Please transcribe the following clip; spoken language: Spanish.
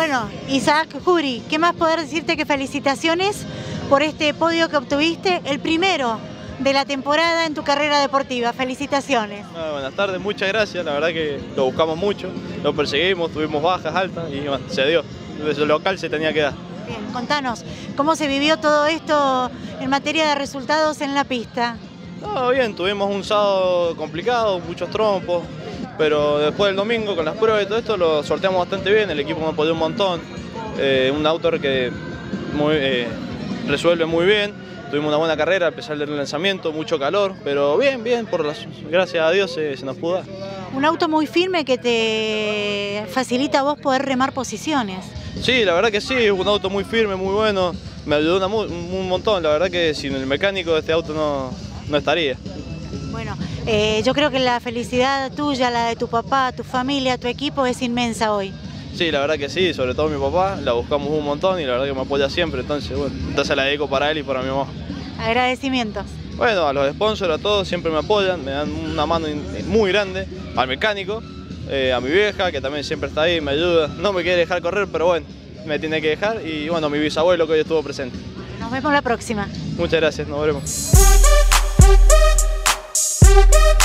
Bueno, Isaac Juri, ¿qué más poder decirte que felicitaciones por este podio que obtuviste, el primero de la temporada en tu carrera deportiva? Felicitaciones. Ah, buenas tardes, muchas gracias, la verdad que lo buscamos mucho, lo perseguimos, tuvimos bajas, altas y bueno, se dio. Desde el local se tenía que dar. Bien, contanos, ¿cómo se vivió todo esto en materia de resultados en la pista? Todo bien, tuvimos un sábado complicado, muchos trompos, pero después del domingo con las pruebas y todo esto lo sorteamos bastante bien, el equipo me apoyó un montón, eh, un auto que muy, eh, resuelve muy bien, tuvimos una buena carrera a pesar del lanzamiento, mucho calor, pero bien, bien, por las, gracias a Dios se, se nos pudo dar. Un auto muy firme que te facilita a vos poder remar posiciones. Sí, la verdad que sí, es un auto muy firme, muy bueno, me ayudó una un montón, la verdad que sin el mecánico de este auto no, no estaría. Bueno, eh, yo creo que la felicidad tuya, la de tu papá, tu familia, tu equipo es inmensa hoy. Sí, la verdad que sí, sobre todo mi papá, la buscamos un montón y la verdad que me apoya siempre, entonces bueno, entonces la dedico para él y para mi mamá. Agradecimientos. Bueno, a los sponsors, a todos, siempre me apoyan, me dan una mano muy grande, al mecánico, eh, a mi vieja, que también siempre está ahí, me ayuda, no me quiere dejar correr, pero bueno, me tiene que dejar, y bueno, mi bisabuelo que hoy estuvo presente. Nos vemos la próxima. Muchas gracias, nos veremos. Thank you.